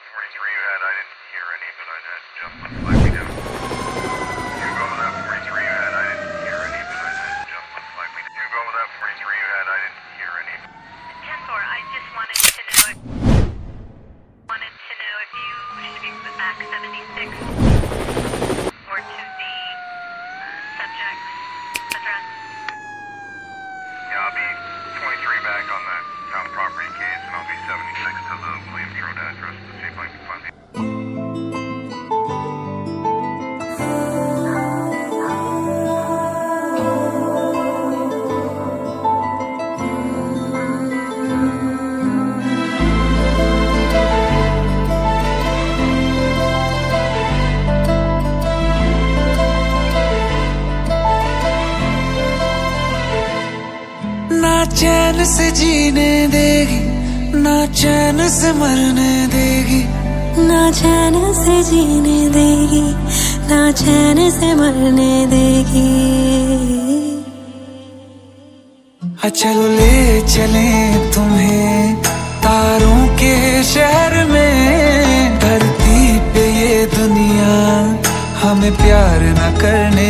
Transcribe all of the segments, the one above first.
that 43 you had, I didn't hear any, but I had Justin flag me down. चैन से जीने देगी ना चैन से मरने देगी। ना चैन से जीने देगी ना चैन से मरने देगी। चलो ले चले तुम्हें तारों के शहर में धरती पे ये दुनिया हमें प्यार न करने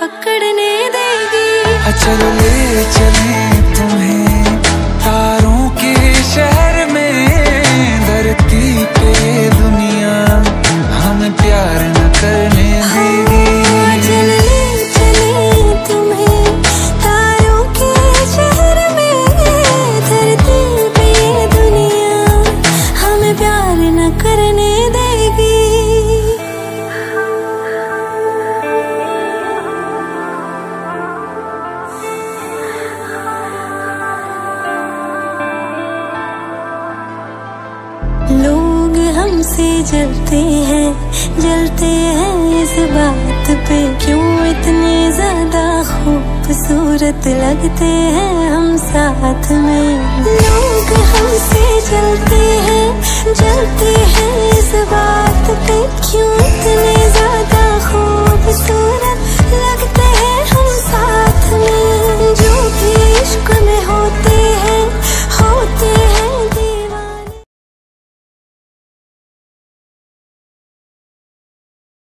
हाथ पकड़ने देगी। चलो ले चले तुम्हें, तारों के शहर में, धरती पे दुनिया, हम प्यार न करने देगी। हमसे जलते हैं जलते हैं इस बात पे। क्यों इतने ज़्यादा खूबसूरत लगते हैं हम साथ में? लोग हमसे जलते हैं जलते हैं इस बात पे। क्यों